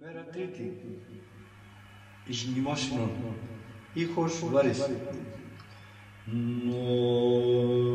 Μέρα τρίτη. Εις μνημόσυνον. Ήχος βαρύς. Νόζον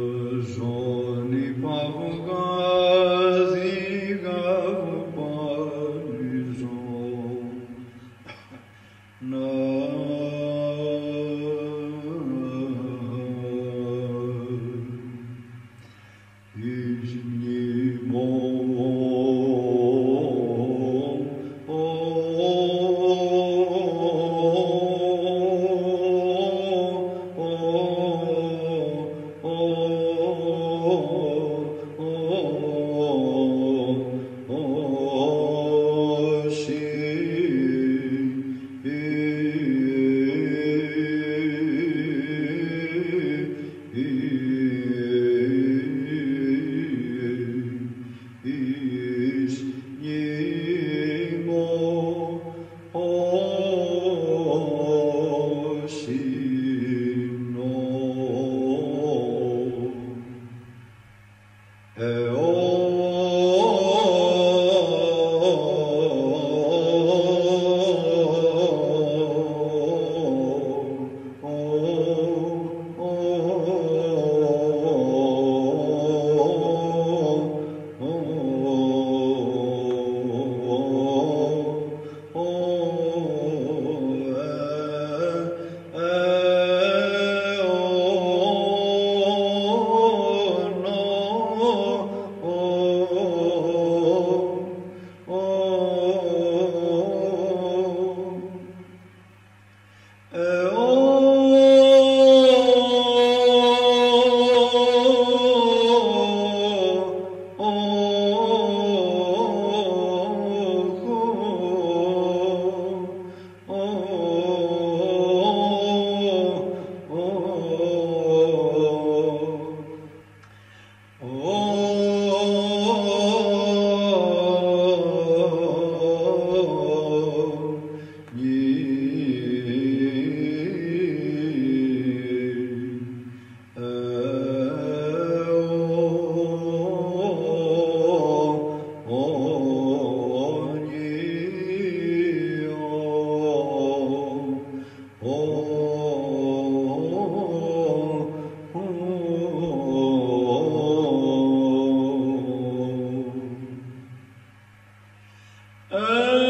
哦。Uh...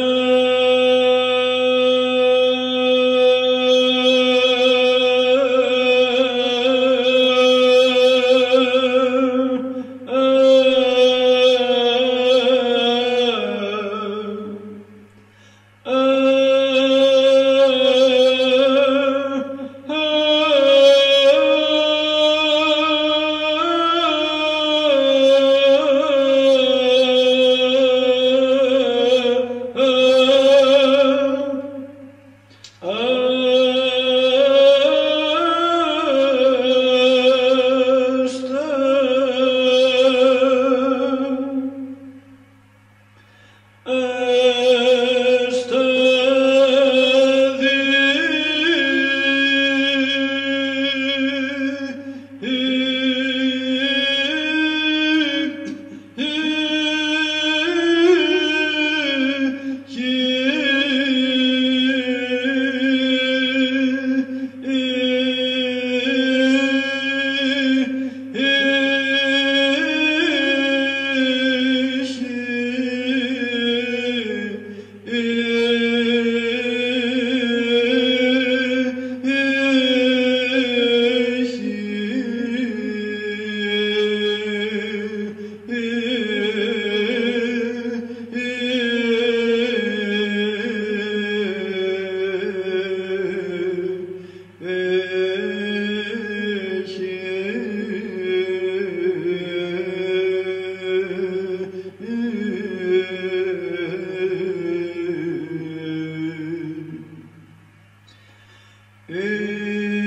Hey.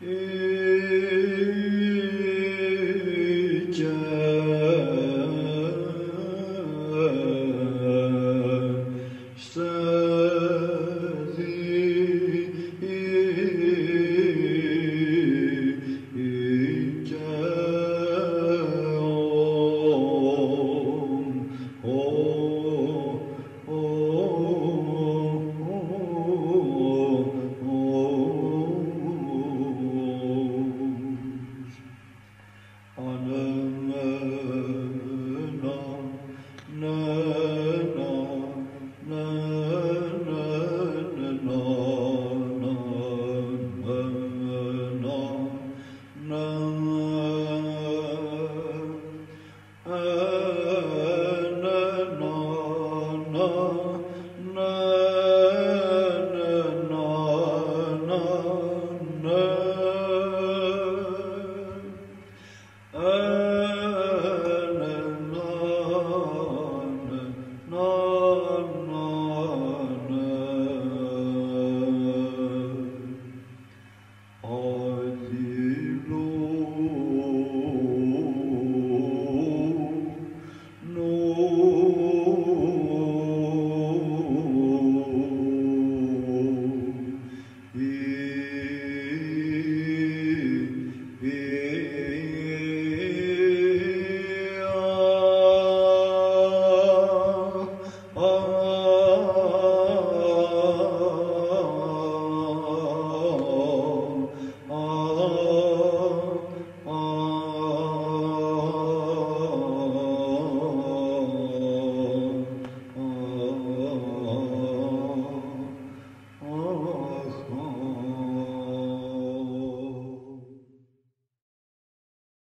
Εις